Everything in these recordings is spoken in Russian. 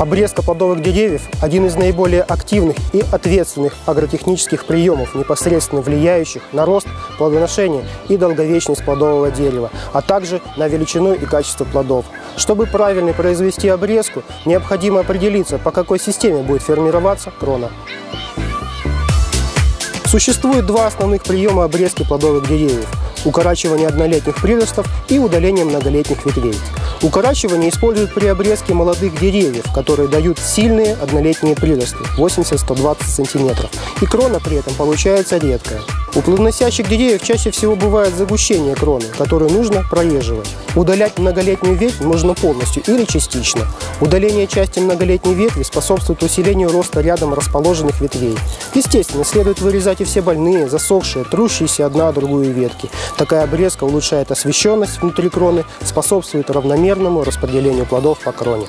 Обрезка плодовых деревьев – один из наиболее активных и ответственных агротехнических приемов, непосредственно влияющих на рост, плодоношение и долговечность плодового дерева, а также на величину и качество плодов. Чтобы правильно произвести обрезку, необходимо определиться, по какой системе будет формироваться крона. Существует два основных приема обрезки плодовых деревьев – укорачивание однолетних приростов и удаление многолетних ветвей. Укорачивание используют при обрезке молодых деревьев, которые дают сильные однолетние приросты 80-120 см. И крона при этом получается редкая. У плодоносящих деревьев чаще всего бывает загущение кроны, которую нужно прореживать. Удалять многолетнюю ветвь можно полностью или частично. Удаление части многолетней ветви способствует усилению роста рядом расположенных ветвей. Естественно, следует вырезать и все больные, засохшие, трущиеся одна другую ветки. Такая обрезка улучшает освещенность внутри кроны, способствует равномерному распределению плодов по кроне.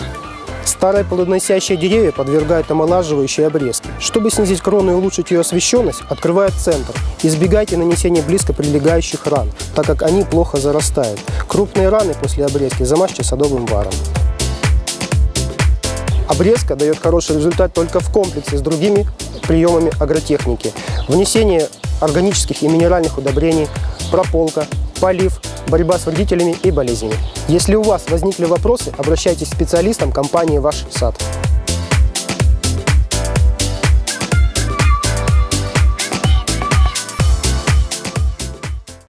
Старые плодоносящие деревья подвергают омолаживающей обрезке. Чтобы снизить крону и улучшить ее освещенность, открывают центр. Избегайте нанесения близко прилегающих ран, так как они плохо зарастают. Крупные раны после обрезки замажьте садовым варом. Обрезка дает хороший результат только в комплексе с другими приемами агротехники. Внесение органических и минеральных удобрений, прополка, полив, борьба с вредителями и болезнями. Если у вас возникли вопросы, обращайтесь к специалистам компании «Ваш сад».